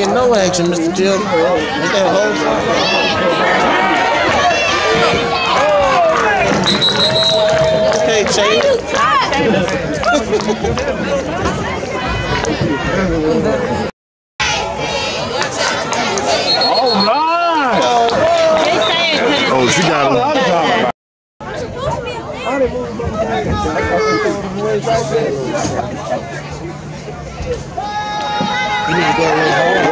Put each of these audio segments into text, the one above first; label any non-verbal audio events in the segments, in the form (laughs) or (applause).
linebacker ain't getting no action, Mr. Chilton. With that whole Okay, Chase. (laughs) All right! Oh, she got him. I'm talking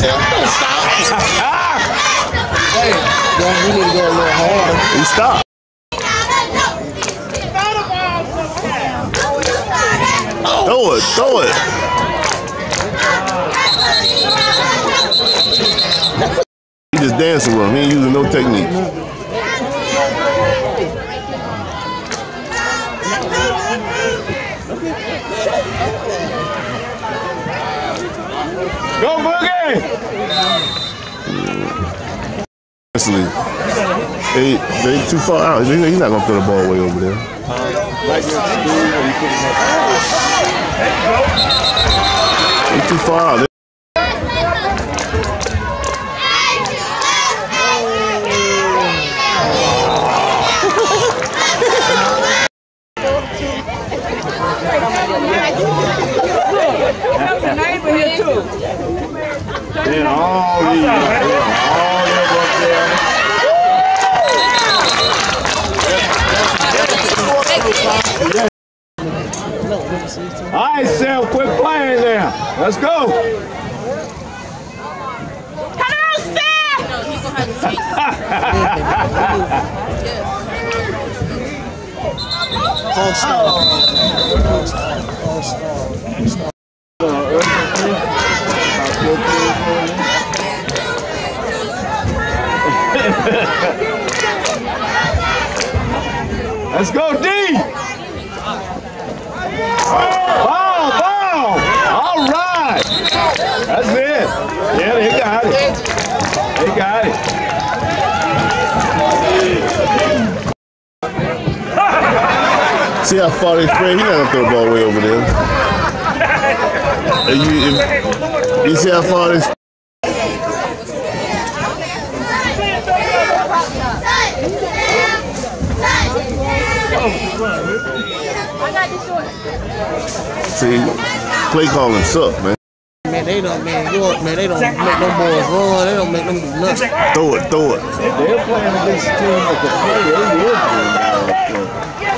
Don't stop. Hey, you need to go a little harder. He stopped. Throw it, throw it. He just dancing with him. He ain't using no technique. Go Boogie! Honestly, they they too far out. He- He's not gonna throw the ball way over there. They too far out. All right, Sam, quit playing now. Let's go. False start. False start. False start. Let's go, D. Ball, ball. All right. That's it. Yeah, they got it. They got it. See how far they spread? He's not gonna throw the ball way over there. And you, if, you see how far they see play calling suck, man. Man, they don't, man, York, man, they don't make no boys run. They don't make them do nothing. Throw it, throw it. They're playing against a team that can play. They is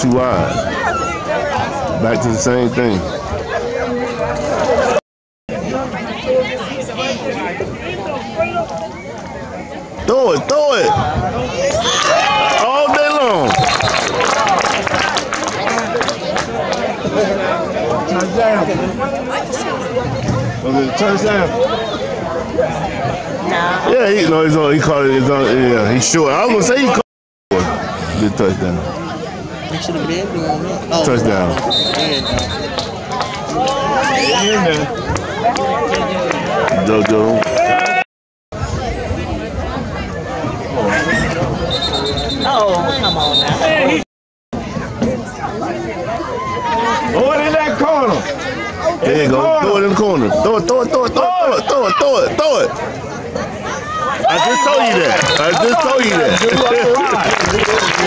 too wide. Back to the same thing. Throw it, throw it. All day long. Touchdown. Was it a touchdown? Yeah, he, no, he's on, he caught it. He's on, yeah, he's short. I was gonna say he caught it. Good touchdown. They should have been doing that. Oh, Touchdown. Yeah, JoJo. Oh, come on now. Throw it in that corner. There you go. Throw it in the corner. Throw it, throw it, throw it, throw it, throw it, throw it, throw it. I just told you that. I just told you that.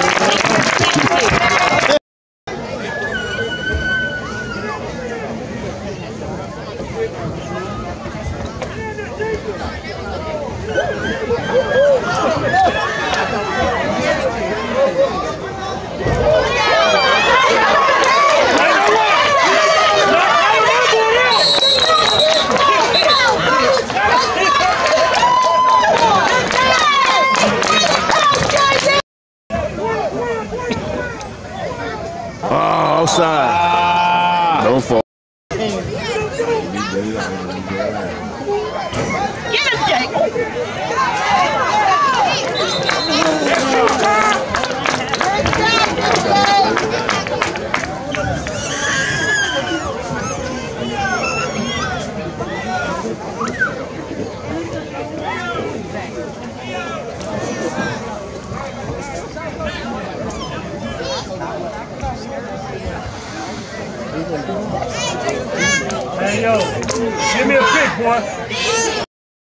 Hey,